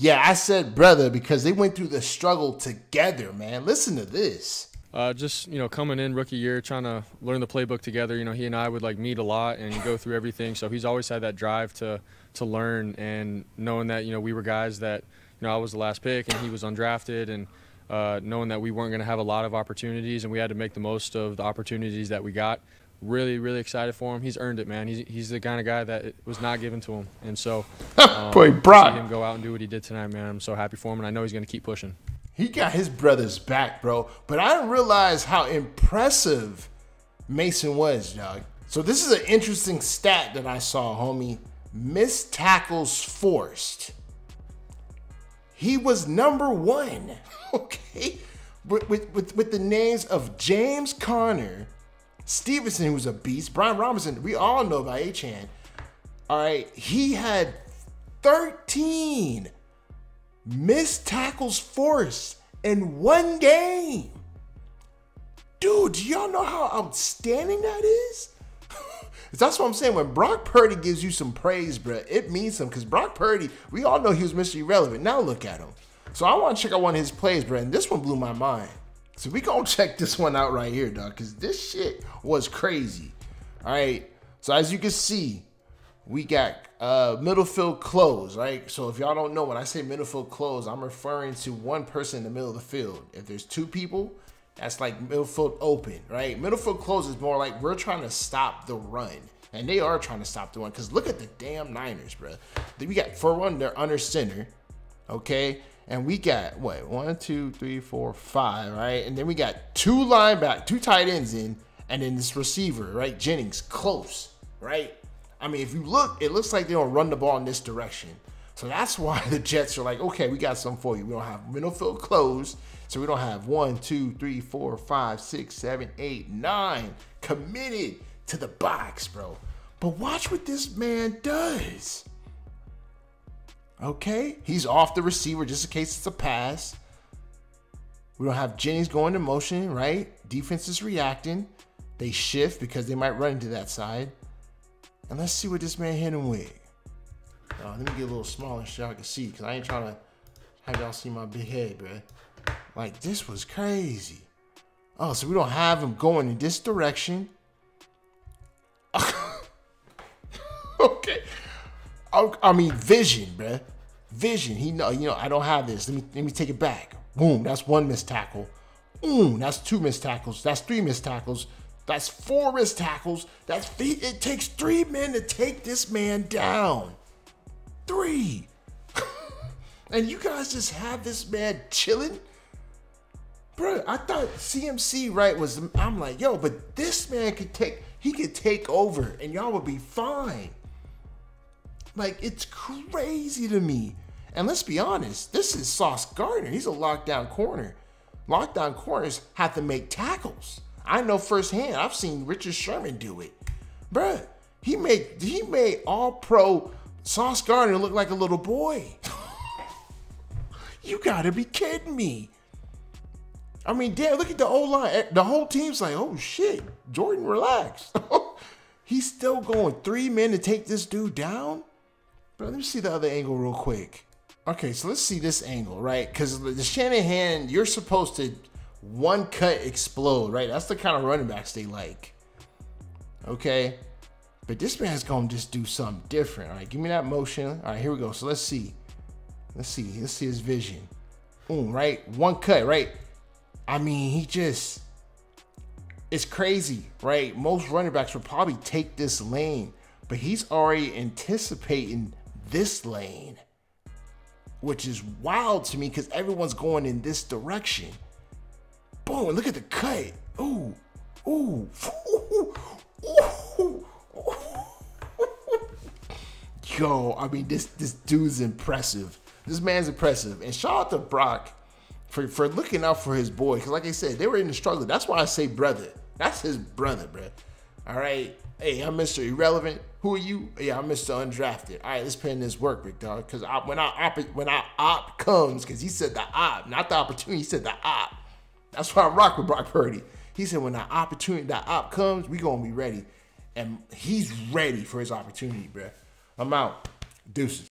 Yeah, I said brother because they went through the struggle together, man. Listen to this. Uh, just you know, coming in rookie year, trying to learn the playbook together. You know, he and I would like meet a lot and go through everything. So he's always had that drive to to learn and knowing that you know we were guys that you know I was the last pick and he was undrafted and uh, knowing that we weren't going to have a lot of opportunities and we had to make the most of the opportunities that we got. Really, really excited for him. He's earned it, man. He's, he's the kind of guy that was not given to him, and so um, Boy, see him go out and do what he did tonight, man. I'm so happy for him, and I know he's going to keep pushing. He got his brother's back, bro. But I didn't realize how impressive Mason was, dog. So this is an interesting stat that I saw, homie. Missed tackles forced. He was number one, okay? With, with, with, with the names of James Conner, Stevenson, who was a beast, Brian Robinson, we all know about H-Hand. All right, he had 13 missed tackles forced in one game. Dude, do y'all know how outstanding that is? That's what I'm saying. When Brock Purdy gives you some praise, bro, it means something. Because Brock Purdy, we all know he was Mr. Irrelevant. Now look at him. So I want to check out one of his plays, bro. And this one blew my mind. So we gonna check this one out right here, dog. Because this shit was crazy. All right. So as you can see, we got uh, middle field close, right? So if y'all don't know, when I say middle field close, I'm referring to one person in the middle of the field. If there's two people, that's like middle field open, right? Middle field close is more like we're trying to stop the run. And they are trying to stop the run. Because look at the damn Niners, bro. We got, for one, they're under center, okay? And we got, what, one, two, three, four, five, right? And then we got two lineback, two tight ends in, and then this receiver, right? Jennings, close, right? I mean, if you look, it looks like they don't run the ball in this direction. So that's why the Jets are like, okay, we got some for you. We don't have middle field closed. So we don't have one, two, three, four, five, six, seven, eight, nine committed to the box, bro. But watch what this man does. Okay, he's off the receiver just in case it's a pass. We don't have Jennings going to motion, right? Defense is reacting. They shift because they might run into that side. And let's see what this man hit him with. Uh, let me get a little smaller so y'all can see, because I ain't trying to have y'all see my big head, bro. Like, this was crazy. Oh, so we don't have him going in this direction. okay. I, mean, vision, bro. Vision. He know, you know, I don't have this. Let me let me take it back. Boom. That's one missed tackle. Boom. That's two missed tackles. That's three missed tackles. That's four missed tackles. That's it takes three men to take this man down. Three. and you guys just have this man chilling. Bro, I thought CMC right was I'm like, yo, but this man could take he could take over and y'all would be fine. Like it's crazy to me. And let's be honest, this is Sauce Gardner. He's a lockdown corner. Lockdown corners have to make tackles. I know firsthand. I've seen Richard Sherman do it. Bruh, he made he made all pro Sauce Gardner look like a little boy. you gotta be kidding me. I mean, damn, look at the old line. Eh, the whole team's like, oh shit, Jordan, relax. He's still going three men to take this dude down. But let me see the other angle real quick. Okay, so let's see this angle, right? Because the Shanahan, you're supposed to one cut explode, right? That's the kind of running backs they like. Okay. But this man's gonna just do something different. All right, give me that motion. All right, here we go. So let's see. Let's see. Let's see his vision. Boom, right? One cut, right? I mean, he just it's crazy, right? Most running backs would probably take this lane, but he's already anticipating this lane, which is wild to me because everyone's going in this direction. Boom, look at the cut. Ooh, ooh, ooh, ooh. Yo, I mean, this this dude's impressive. This man's impressive. And shout out to Brock for, for looking out for his boy. Because, like I said, they were in the struggle. That's why I say brother. That's his brother, bro. All right. Hey, I'm Mr. Irrelevant. Who are you? Yeah, I'm Mr. Undrafted. All right, let's put in this work, big dog. Because I when our op when our op comes, because he said the op, not the opportunity. He said the op. That's why I rock with Brock Purdy. He said when the opportunity, that op comes, we gonna be ready, and he's ready for his opportunity, bro. I'm out. Deuces.